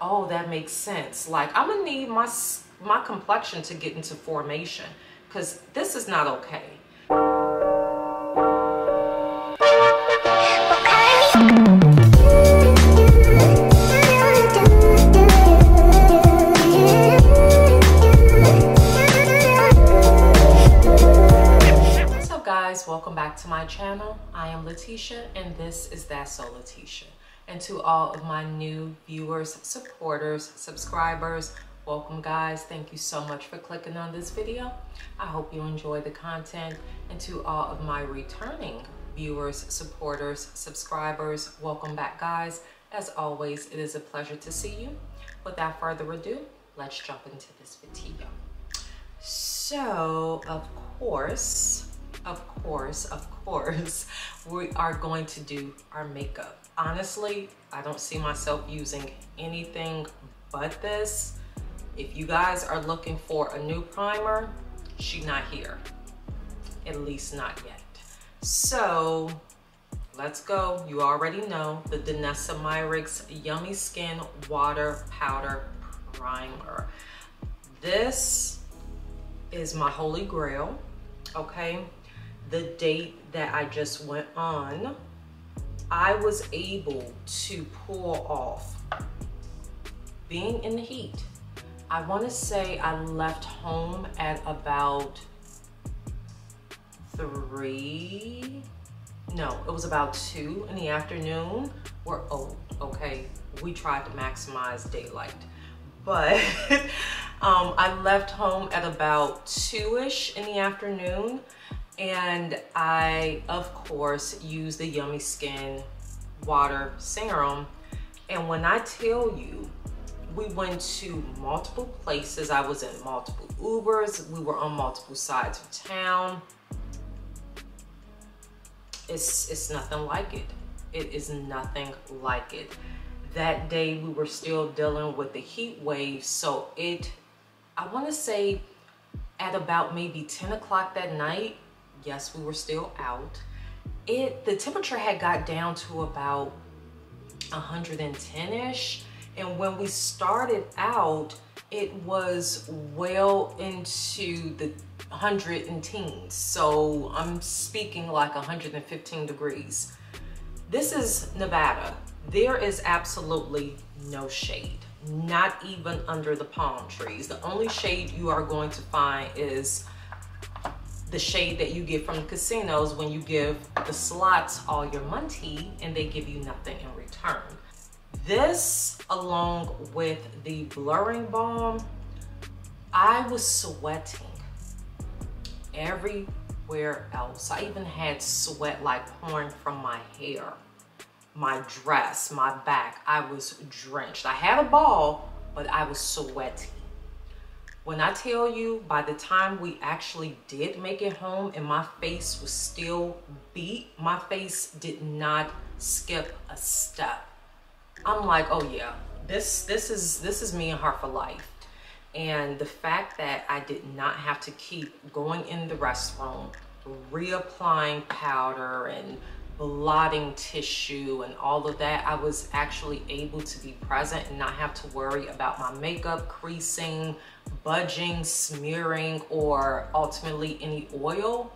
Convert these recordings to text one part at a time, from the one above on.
oh, that makes sense. Like I'm gonna need my, my complexion to get into formation because this is not okay. What's up guys, welcome back to my channel. I am Letitia and this is That's So Letitia. And to all of my new viewers, supporters, subscribers, welcome guys. Thank you so much for clicking on this video. I hope you enjoy the content. And to all of my returning viewers, supporters, subscribers, welcome back guys. As always, it is a pleasure to see you. Without further ado, let's jump into this video. So, of course, of course, of course, we are going to do our makeup. Honestly, I don't see myself using anything but this. If you guys are looking for a new primer, she's not here. At least not yet. So, let's go. You already know the Danessa Myricks Yummy Skin Water Powder Primer. This is my holy grail, okay? The date that I just went on, I was able to pull off being in the heat. I wanna say I left home at about three, no, it was about two in the afternoon. We're old, okay? We tried to maximize daylight. But um, I left home at about two-ish in the afternoon. And I, of course, use the Yummy Skin Water Serum. And when I tell you, we went to multiple places. I was in multiple Ubers. We were on multiple sides of town. It's, it's nothing like it. It is nothing like it. That day we were still dealing with the heat wave. So it, I wanna say at about maybe 10 o'clock that night, yes, we were still out. It, the temperature had got down to about 110-ish. And when we started out, it was well into the 100 and teens. So I'm speaking like 115 degrees. This is Nevada. There is absolutely no shade, not even under the palm trees. The only shade you are going to find is the shade that you get from the casinos when you give the slots all your money and they give you nothing in return. This, along with the blurring balm, I was sweating everywhere else. I even had sweat like pouring from my hair, my dress, my back. I was drenched. I had a ball, but I was sweaty. When I tell you, by the time we actually did make it home and my face was still beat, my face did not skip a step. I'm like, oh yeah, this this is this is me and her for life. And the fact that I did not have to keep going in the restroom, reapplying powder and blotting tissue and all of that, I was actually able to be present and not have to worry about my makeup creasing, budging, smearing, or ultimately any oil.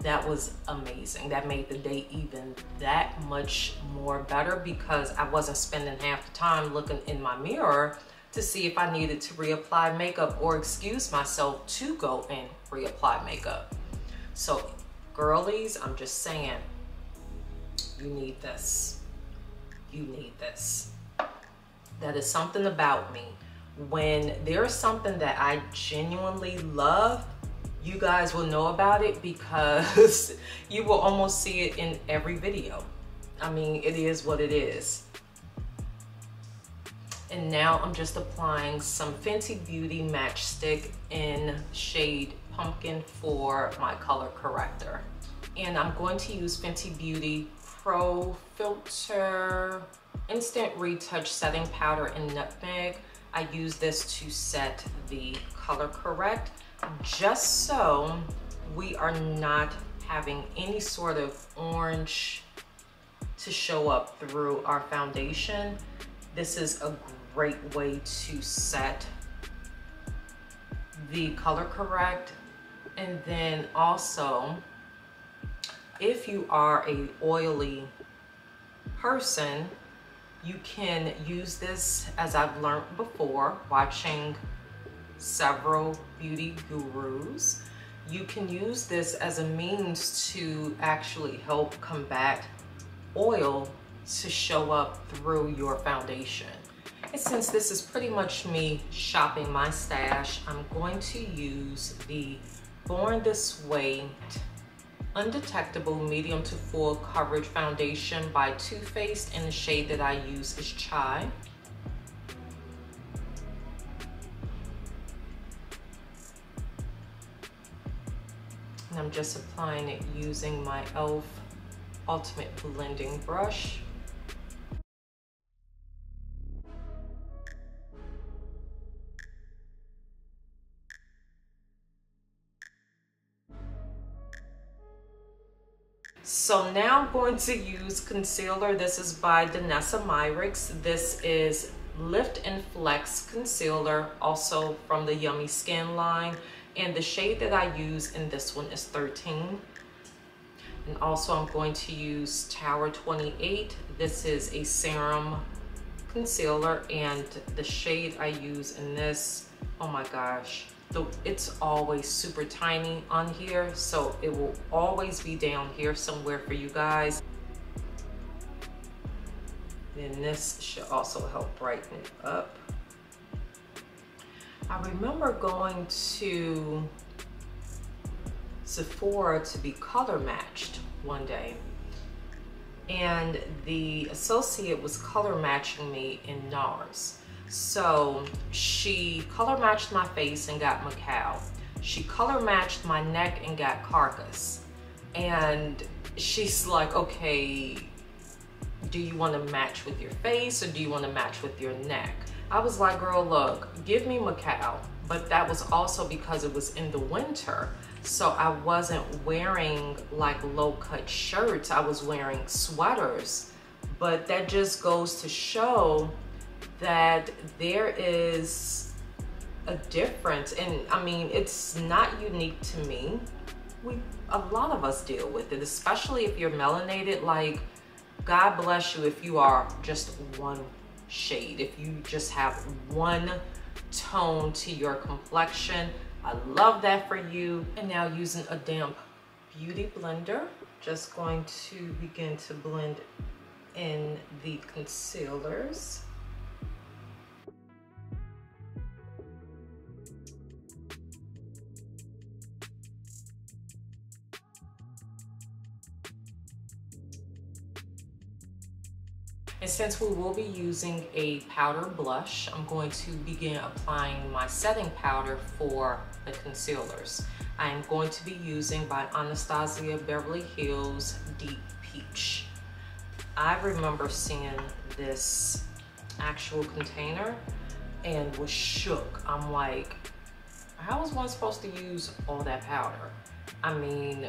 That was amazing. That made the day even that much more better because I wasn't spending half the time looking in my mirror to see if I needed to reapply makeup or excuse myself to go and reapply makeup. So girlies, I'm just saying, you need this. You need this. That is something about me. When there's something that I genuinely love, you guys will know about it because you will almost see it in every video. I mean, it is what it is. And now I'm just applying some Fenty Beauty Matchstix in shade Pumpkin for my color corrector. And I'm going to use Fenty Beauty Pro Filter Instant Retouch Setting Powder in Nutmeg. I use this to set the color correct, just so we are not having any sort of orange to show up through our foundation This is a great way to set the color correct. And then also, if you are a oily person, you can use this as I've learned before watching several beauty gurus. You can use this as a means to actually help combat oil to show up through your foundation. And since this is pretty much me shopping my stash, I'm going to use the Born This Way Undetectable Medium to Full Coverage Foundation by Too Faced and the shade that I use is Chai. And I'm just applying it using my e.l.f. Ultimate Blending Brush. So now I'm going to use concealer. This is by Danessa Myricks. This is Lift and Flex Concealer, also from the Yummy Skin line. And the shade that I use in this one is 13. And also I'm going to use Tower 28. This is a serum concealer and the shade I use in this, oh my gosh, the, it's always super tiny on here so it will always be down here somewhere for you guys. Then this should also help brighten it up. I remember going to Sephora to be color matched one day and the associate was color matching me in NARS so she color matched my face and got Macao. She color matched my neck and got Carcass. And she's like, okay, do you want to match with your face or do you want to match with your neck? I was like, girl, look, give me Macao. But that was also because it was in the winter. So I wasn't wearing like low cut shirts. I was wearing sweaters. But that just goes to show that there is a difference. And I mean it's not unique to me. We a lot of us deal with it especially if you're melanated. Like God bless you if you are just one shade if you just have one tone to your complexion. I love that for you. And now using a damp beauty blender just going to begin to blend in the concealers since we will be using a powder blush, I'm going to begin applying my setting powder for the concealers. I am going to be using by Anastasia Beverly Hills Deep Peach. I remember seeing this actual container and was shook. I'm like, how is one supposed to use all that powder? I mean,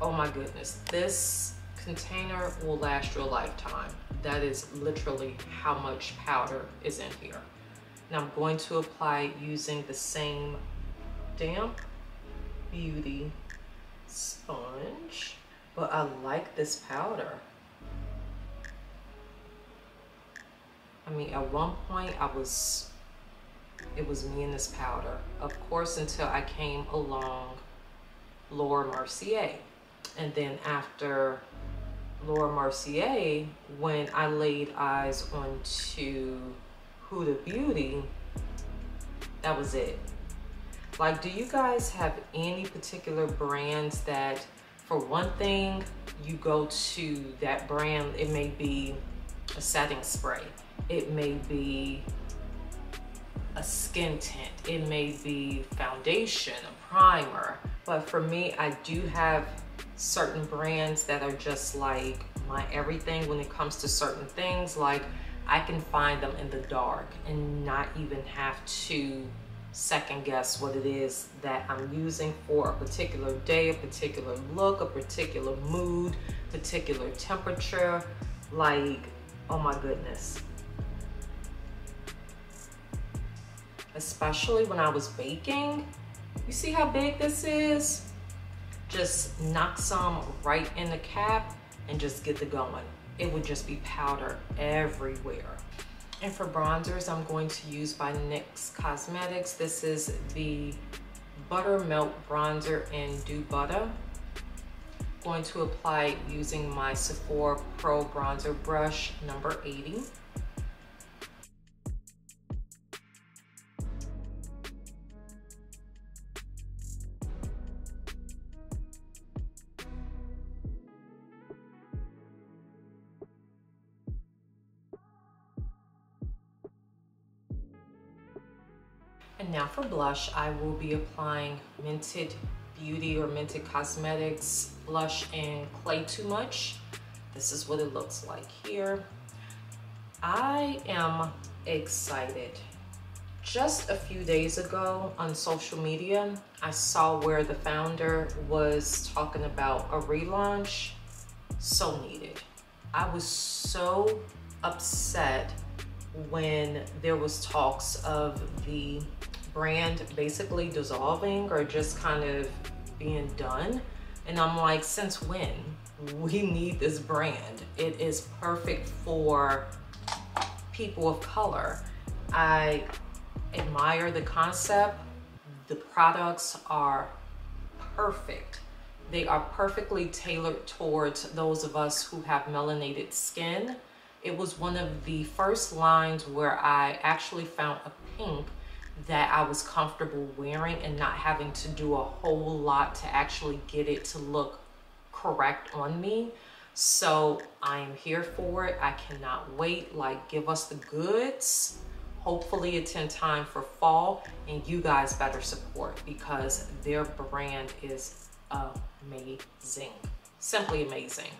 oh my goodness, this container will last your lifetime. That is literally how much powder is in here. Now I'm going to apply using the same damp beauty sponge, but I like this powder. I mean, at one point I was, it was me and this powder. Of course, until I came along Laura Mercier. And then after Laura Mercier, when I laid eyes onto Huda Beauty, that was it. Like, do you guys have any particular brands that, for one thing, you go to that brand, it may be a setting spray, it may be a skin tint, it may be foundation, a primer. But for me, I do have certain brands that are just like my everything when it comes to certain things. Like I can find them in the dark and not even have to second guess what it is that I'm using for a particular day, a particular look, a particular mood, particular temperature. Like, oh my goodness. especially when I was baking. You see how big this is? Just knock some right in the cap and just get the going. It would just be powder everywhere. And for bronzers, I'm going to use by NYX Cosmetics. This is the Buttermelt Bronzer in Do Butta. Going to apply using my Sephora Pro Bronzer Brush number 80. Blush, I will be applying Mented Beauty or Mented Cosmetics blush in Clay Too Much. This is what it looks like here. I am excited. Just a few days ago on social media, I saw where the founder was talking about a relaunch. So needed. I was so upset when there was talks of the brand basically dissolving or just kind of being done. And I'm like, since when? We need this brand. It is perfect for people of color. I admire the concept. The products are perfect. They are perfectly tailored towards those of us who have melanated skin. It was one of the first lines where I actually found a pink that I was comfortable wearing and not having to do a whole lot to actually get it to look correct on me. So I am here for it. I cannot wait. Like, give us the goods. Hopefully it's in time for fall and you guys better support because their brand is amazing. Simply amazing.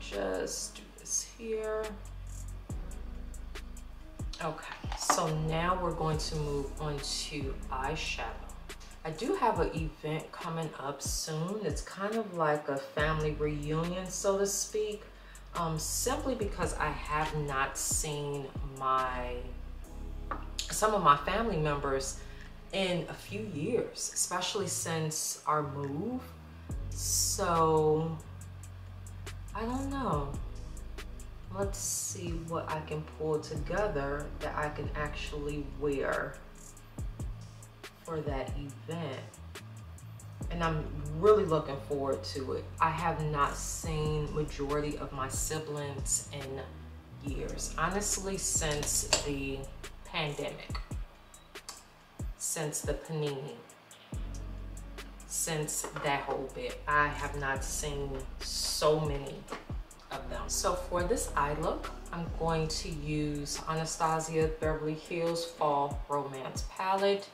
Just do this here. Okay, so now we're going to move on to eyeshadow. I do have an event coming up soon. It's kind of like a family reunion, so to speak, um, simply because I have not seen my some of my family members in a few years, especially since our move. So I don't know let's see what I can pull together that I can actually wear for that event. And I'm really looking forward to it. I have not seen majority of my siblings in years. Honestly, since the pandemic, since the panini, since that whole bit, I have not seen so many of them. So for this eye look, I'm going to use Anastasia Beverly Hills Fall Romance Palette.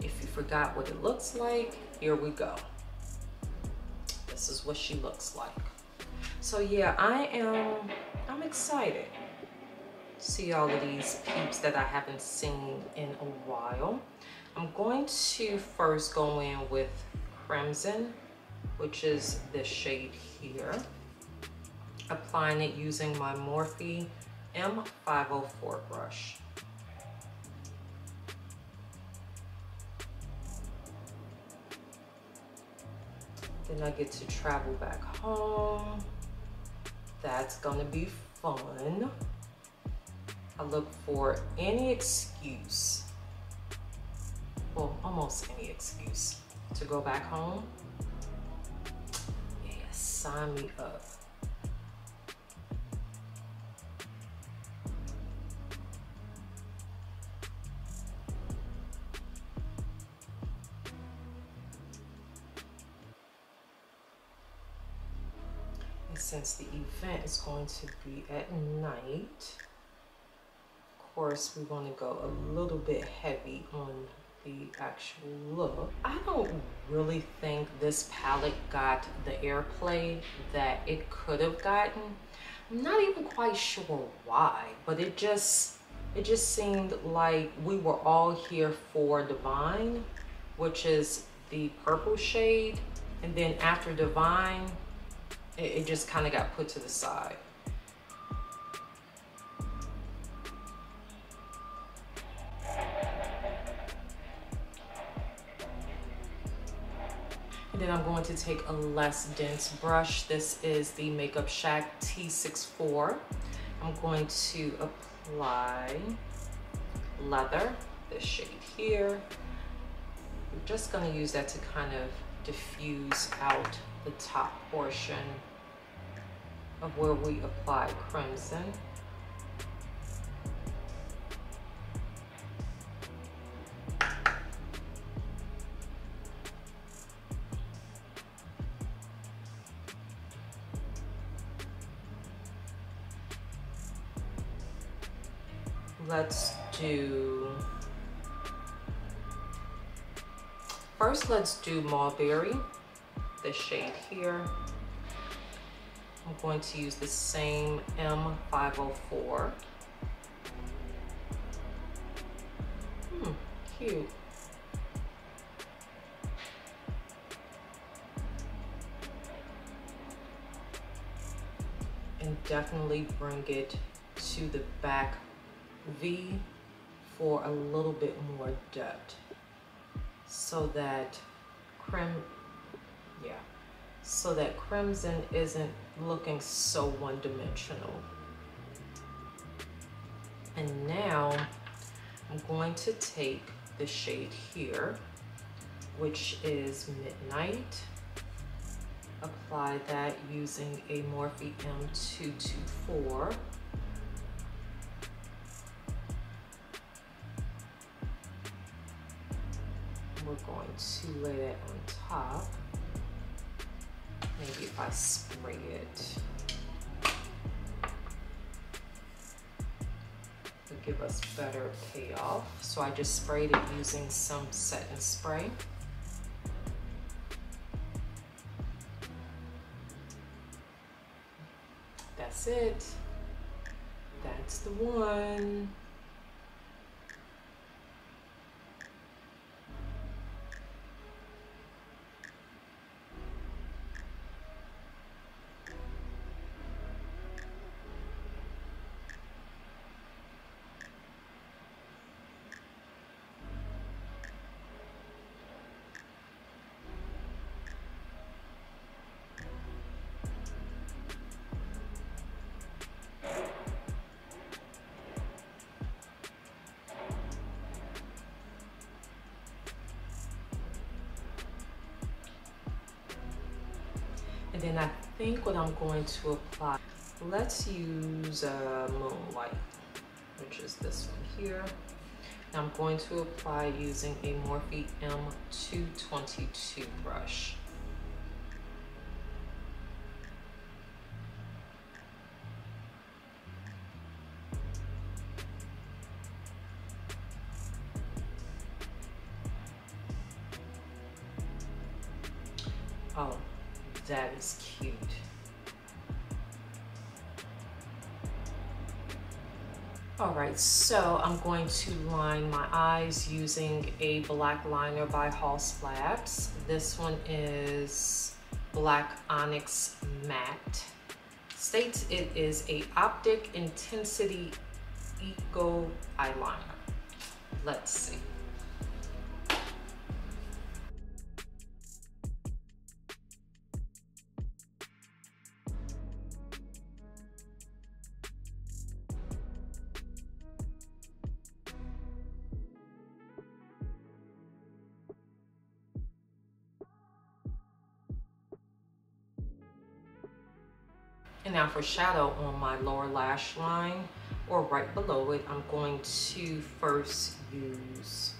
If you forgot what it looks like, here we go. This is what she looks like. So yeah, I am, I'm excited to see all of these peeps that I haven't seen in a while. I'm going to first go in with Crimson, which is this shade here applying it using my Morphe M504 brush. Then I get to travel back home. That's gonna be fun. I look for any excuse, well, almost any excuse to go back home. Yeah, sign me up. Since the event is going to be at night, of course, we want to go a little bit heavy on the actual look. I don't really think this palette got the airplay that it could have gotten. I'm not even quite sure why, but it just, it just seemed like we were all here for Divine, which is the purple shade. And then after Divine, it, it just kind of got put to the side. And then I'm going to take a less dense brush. This is the Makeup Shack T64. I'm going to apply leather, this shade here. I'm just gonna use that to kind of diffuse out the top portion of where we apply crimson. Let's do, first let's do Mulberry, the shade here. I'm going to use the same M504. Hmm, cute. And definitely bring it to the back V for a little bit more depth so that crim, yeah, so that crimson isn't looking so one-dimensional. And now I'm going to take the shade here, which is Midnight. Apply that using a Morphe M224. We're going to lay that on top. Maybe if I spray it, It'll give us better payoff. So I just sprayed it using some setting spray. That's it. That's the one. And then I think what I'm going to apply, let's use uh, Moonlight, which is this one here. Now I'm going to apply using a Morphe M222 brush. All right, so I'm going to line my eyes using a black liner by Haus Labs. This one is Black Onyx Matte. States it is a Optic Intensity Eco Eyeliner. Let's see. Shadow on my lower lash line or right below it, I'm going to first use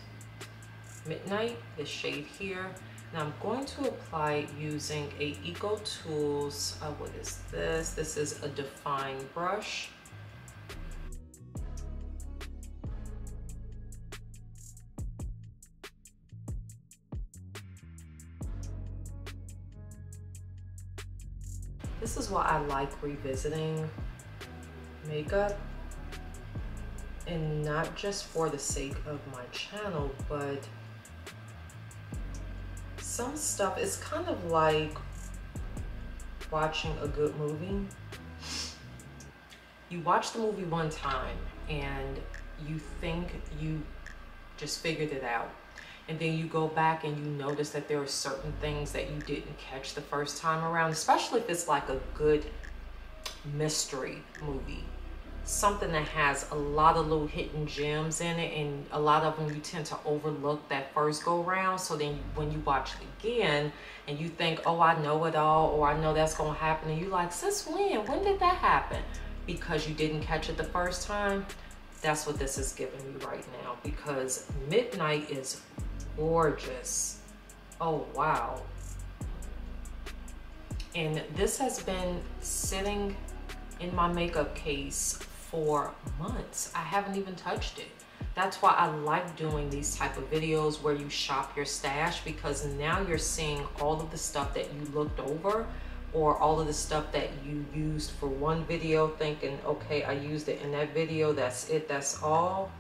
Midnight, the shade here. Now I'm going to apply using a Eco Tools, uh, what is this? This is a Define brush. Why I like revisiting makeup and not just for the sake of my channel, but some stuff is kind of like watching a good movie. You watch the movie one time and you think you just figured it out. And then you go back and you notice that there are certain things that you didn't catch the first time around, especially if it's like a good mystery movie. Something that has a lot of little hidden gems in it, and a lot of them you tend to overlook that first go round. So then when you watch it again and you think, oh, I know it all, or I know that's gonna happen, and you like, since when? When did that happen? Because you didn't catch it the first time. That's what this is giving me right now because Midnight is gorgeous. Oh, wow. And this has been sitting in my makeup case for months. I haven't even touched it. That's why I like doing these type of videos where you shop your stash because now you're seeing all of the stuff that you looked over or all of the stuff that you used for one video thinking, okay, I used it in that video, that's it, that's all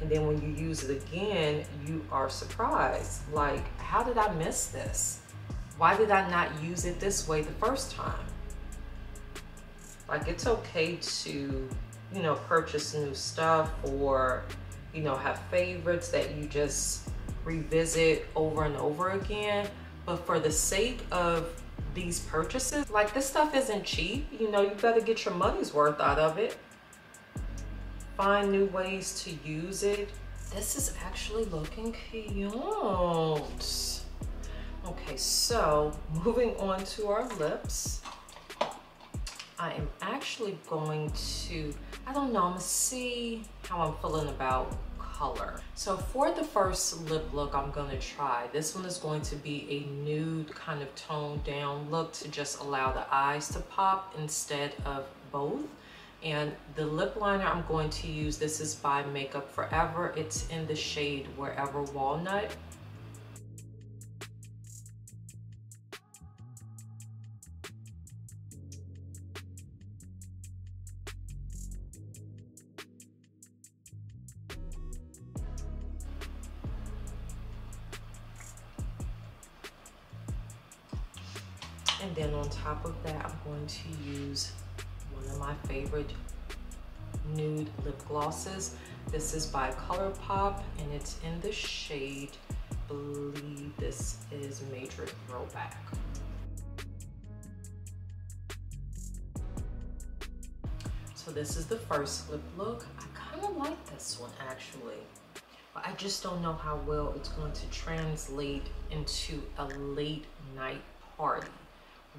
and then when you use it again, you are surprised. Like, how did I miss this? Why did I not use it this way the first time? Like, it's okay to, you know, purchase new stuff or, you know, have favorites that you just revisit over and over again. But for the sake of these purchases, like this stuff isn't cheap. You know, you better get your money's worth out of it find new ways to use it. This is actually looking cute. Okay, so moving on to our lips. I am actually going to, I don't know, I'm gonna see how I'm feeling about color. So for the first lip look I'm gonna try, this one is going to be a nude kind of toned down look to just allow the eyes to pop instead of both. And the lip liner I'm going to use, this is by Makeup Forever. It's in the shade Whenever Walnut. Favorite nude lip glosses. This is by ColourPop and it's in the shade, I believe this is Major Throwback. So this is the first lip look. I kind of like this one actually, but I just don't know how well it's going to translate into a late night party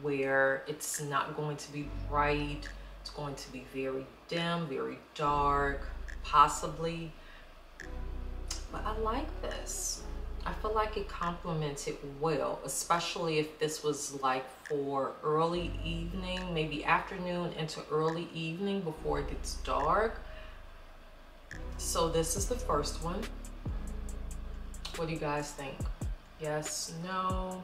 where it's not going to be bright, it's going to be very dim, very dark, possibly. But I like this. I feel like it complements it well, especially if this was like for early evening, maybe afternoon into early evening before it gets dark. So this is the first one. What do you guys think? Yes, no?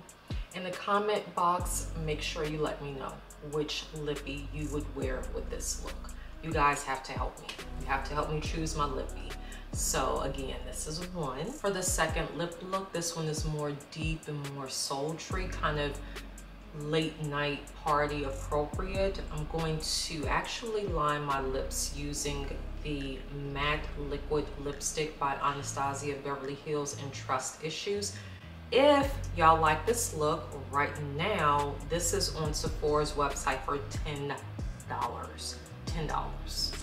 In the comment box, make sure you let me know which lippy you would wear with this look. You guys have to help me. You have to help me choose my lippy. So again, this is one. For the second lip look, this one is more deep and more sultry, kind of late night party appropriate. I'm going to actually line my lips using the matte liquid lipstick by Anastasia Beverly Hills and Trust Issues. If y'all like this look right now, this is on Sephora's website for $10. $10.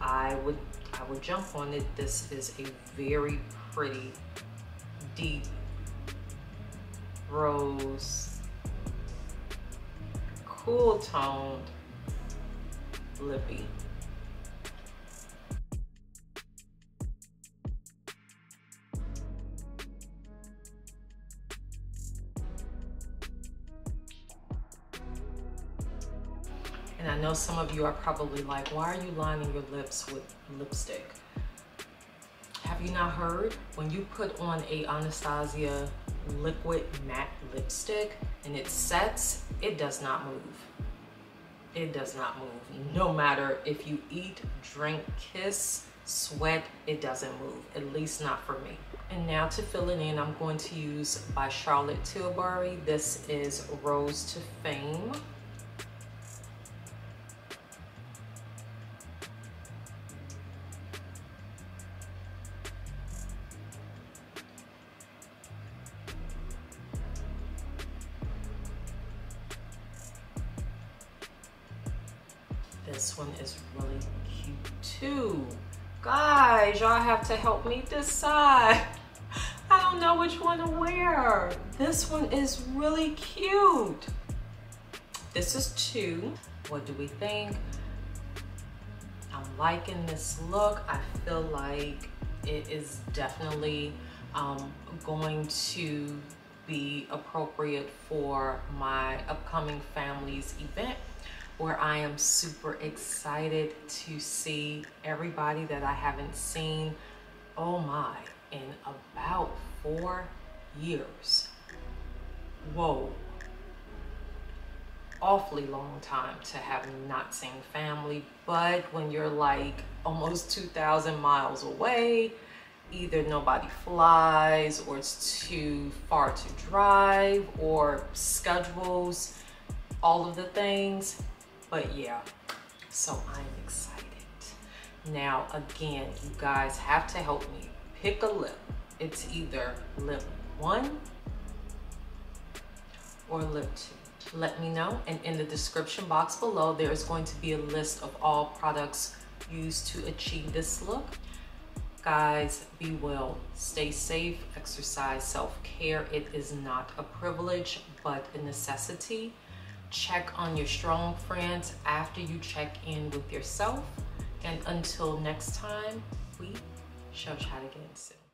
I would I would jump on it. This is a very pretty, deep rose, cool toned lippy. And I know some of you are probably like, why are you lining your lips with lipstick? Have you not heard? When you put on a Anastasia liquid matte lipstick and it sets, it does not move. It does not move. No matter if you eat, drink, kiss, sweat, it doesn't move, at least not for me. And now to fill it in, I'm going to use by Charlotte Tilbury. This is Rose to Fame. This one is really cute too. Guys, y'all have to help me decide. I don't know which one to wear. This one is really cute. This is two. What do we think? I'm liking this look. I feel like it is definitely um, going to be appropriate for my upcoming family's event where I am super excited to see everybody that I haven't seen, oh my, in about four years. Whoa. Awfully long time to have not seen family, but when you're like almost 2,000 miles away, either nobody flies or it's too far to drive or schedules, all of the things. But yeah, so I'm excited. Now, again, you guys have to help me pick a lip. It's either lip one or lip two. Let me know. And in the description box below, there is going to be a list of all products used to achieve this look. Guys, be well, stay safe, exercise self-care. It is not a privilege, but a necessity. Check on your strong friends after you check in with yourself. And until next time, we shall chat again soon.